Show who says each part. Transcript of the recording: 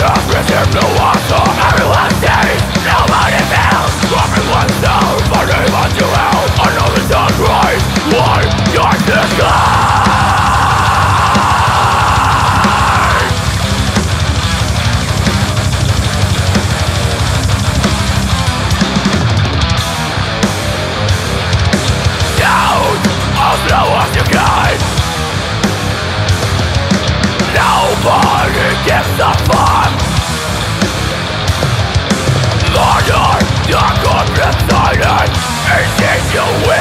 Speaker 1: Just is here water, us Everyone's your way.